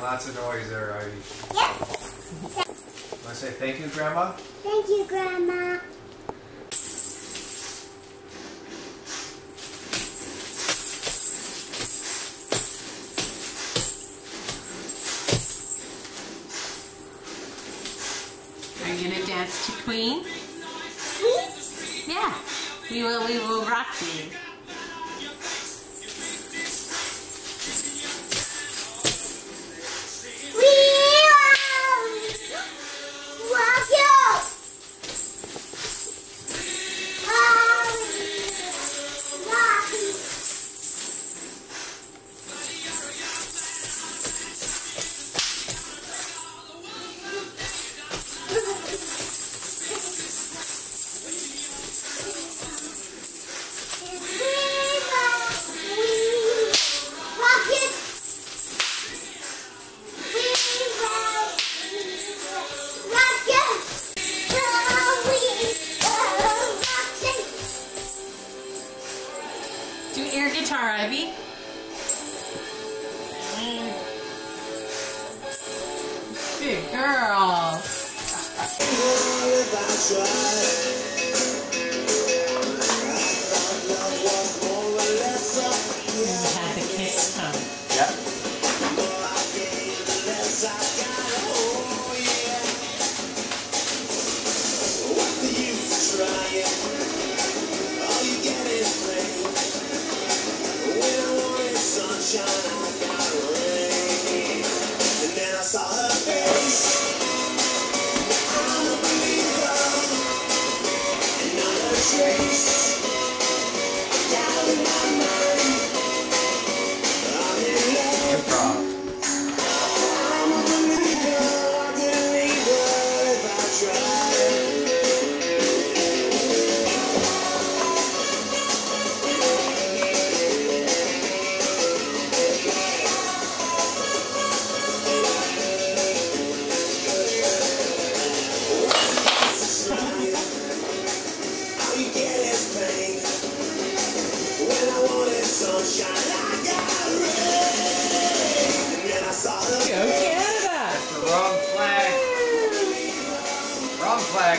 lots of noise there, Ivy. Yep. Want to say thank you, Grandma? Thank you, Grandma. Are you gonna dance to Queen? Please? Yeah. We will. We will rock you. Guitar, Ivy. Mm. Good girl. Go Canada! That's the wrong flag. Wrong flag.